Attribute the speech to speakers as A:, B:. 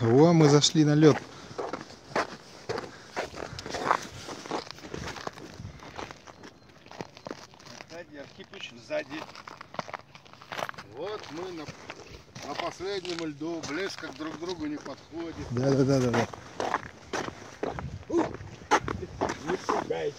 A: О, мы зашли на лед.
B: Сзади Архипыч, сзади. Вот мы на, на последнем льду, Блеск как друг к другу не подходит.
A: Да, да, да, да, да.
B: Не пугайся.